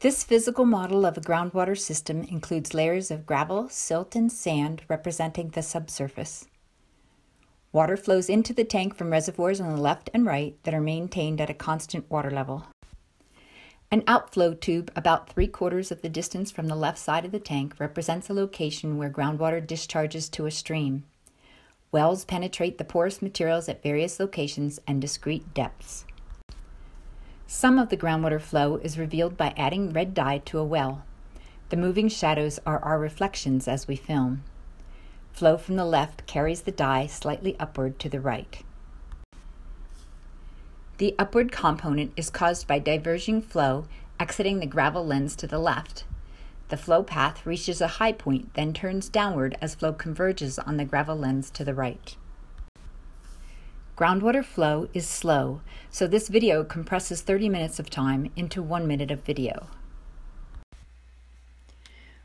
This physical model of a groundwater system includes layers of gravel, silt, and sand representing the subsurface. Water flows into the tank from reservoirs on the left and right that are maintained at a constant water level. An outflow tube about three quarters of the distance from the left side of the tank represents a location where groundwater discharges to a stream. Wells penetrate the porous materials at various locations and discrete depths. Some of the groundwater flow is revealed by adding red dye to a well. The moving shadows are our reflections as we film. Flow from the left carries the dye slightly upward to the right. The upward component is caused by diverging flow exiting the gravel lens to the left. The flow path reaches a high point, then turns downward as flow converges on the gravel lens to the right. Groundwater flow is slow, so this video compresses 30 minutes of time into one minute of video.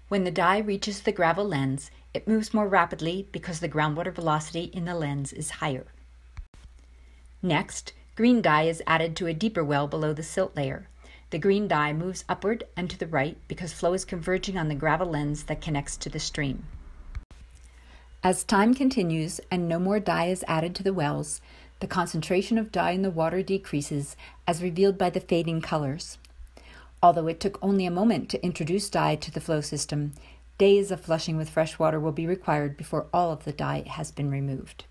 When the dye reaches the gravel lens, it moves more rapidly because the groundwater velocity in the lens is higher. Next, green dye is added to a deeper well below the silt layer. The green dye moves upward and to the right because flow is converging on the gravel lens that connects to the stream. As time continues and no more dye is added to the wells, the concentration of dye in the water decreases as revealed by the fading colors. Although it took only a moment to introduce dye to the flow system, days of flushing with fresh water will be required before all of the dye has been removed.